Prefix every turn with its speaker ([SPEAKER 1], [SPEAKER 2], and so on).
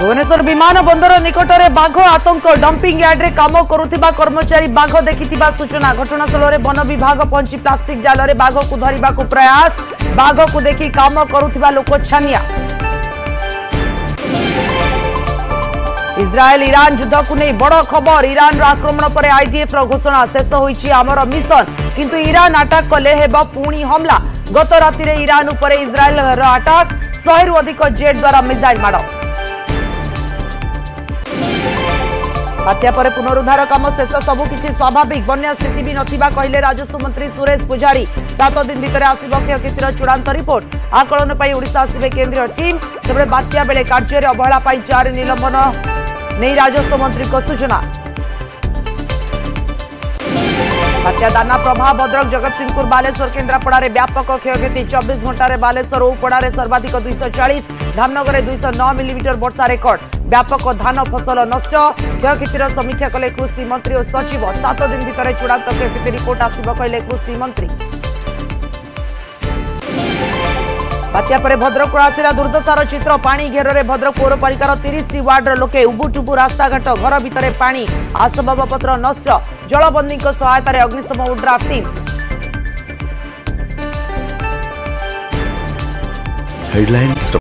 [SPEAKER 1] ভুবনেশ্বর বিমান বন্দর নিকটরে বাঘ আতঙ্ক। ডম্পিং ইয়ার্ডে কাম করুবা কর্মচারী বাঘ দেখি সূচনা ঘটনাস্থলের বন বিভাগ পঞ্চি প্লাষ্টিক জালরে বাঘকু ধরা প্রয়াস বাঘকু দেখি কাম করুবা লোক ছানিয়া ইসরায়েল ইরান যুদ্ধকু নেই বড় খবর ইরানর আক্রমণ পরে আইডিএফর ঘোষণা শেষ হয়েছে আমার মিশন কিন্তু ইরান আটাক কলে হব পুঁ হমলা গত রাতে ইরান উপরে ইসরায়েলর আটাক শহেরু অধিক জেট দ্বারা মিসাইল মাড় बात्या पर पुनरुद्धार कम शेष सबुकिछ स्वाभाविक। बन्या स्थित भी ना कहे राजस्व मंत्री सुरेश पूजारी। सात दिन भितर आसव क्षयक्षतिर चूड़ांत रिपोर्ट आकलन पर ओडा केंद्रीय टीम सेपटे बात्या कार्य अवहेला चार निलंबन नहीं राजस्व मंत्री सूचना বাত্যা দানা প্রভাব ভদ্রক জগৎসিংহপুর বালেশ্বর, কেন্দ্রাপড়ার ব্যাপক ক্ষয়ক্ষতি। চব্বিশ ঘণ্টার বালেশ্বর ওপড়ার সর্বাধিক দুইশ চাশ ধামনগরে দুইশ ন মিলিমিটর বর্ষা রেকর্ড। ব্যাপক ধান ফসল নষ্ট, ক্ষয়ক্ষতির সমীক্ষা কলে কৃষি মন্ত্রী ও সচিব, সাত দিন ভিতরে চূড়ান্ত ক্ষয়ক্ষতি রিপোর্ট আসব কহিলেন কৃষি মন্ত্রী। ବାତ୍ୟା ପରେ ଭଦ୍ରକକୁ ଆସିଲା ଦୁର୍ଦ୍ଦଶାର ଚିତ୍ର ପାଣି ଘେରରେ ଭଦ୍ରକ ପୌରପାଳିକାର ତିରିଶଟି ୱାର୍ଡର ଲୋକେ ଉବୁଟୁବୁ ରାସ୍ତାଘାଟ ଘର ଭିତରେ ପାଣି ଆସବାବପତ୍ର ନଷ୍ଟ ଜଳବନ୍ଦୀଙ୍କ ସହାୟତାରେ ଅଗ୍ନିଶମ ଉଡ୍ରାଫ୍ ଟିମ୍
[SPEAKER 2] ହେଡଲାଇନ୍ସ